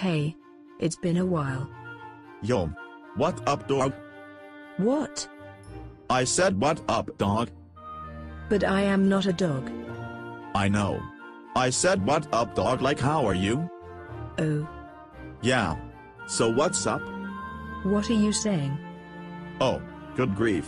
Hey. It's been a while. Yom. What up dog? What? I said what up dog? But I am not a dog. I know. I said what up dog like how are you? Oh. Yeah. So what's up? What are you saying? Oh, good grief.